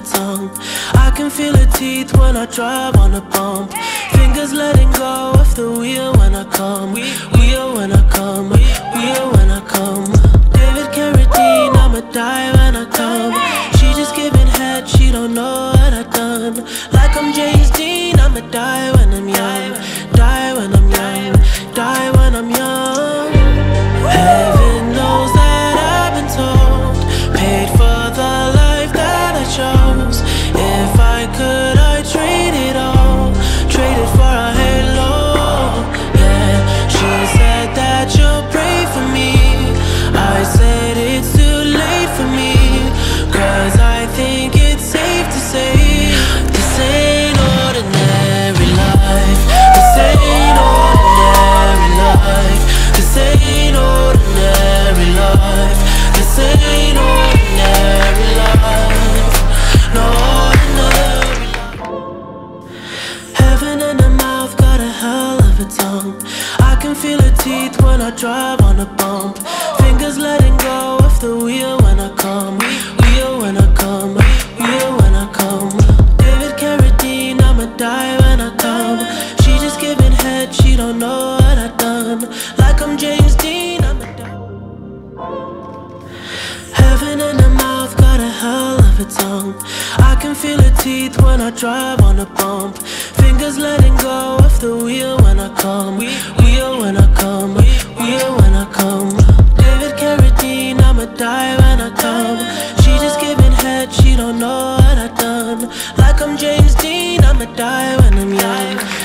tongue. I can feel her teeth when I drive on the bump. Fingers letting go of the wheel when I come. Wheel when I come. Wheel when I come. David Carradine, I'ma die when I come. She just giving head, she don't know what I done. Like I'm James Dean, I'ma die drive on a bump. Fingers letting go of the wheel when I come. Wheel when I come. Wheel when I come. David Carradine, I'ma die when I come. She just giving head, she don't know what I done. Like I'm James Dean, I'ma. Heaven in the mouth, got a hell of a tongue. I can feel her teeth when I drive on a bump. Fingers letting go of the wheel when I come. James Dean, I'ma die when I'm young.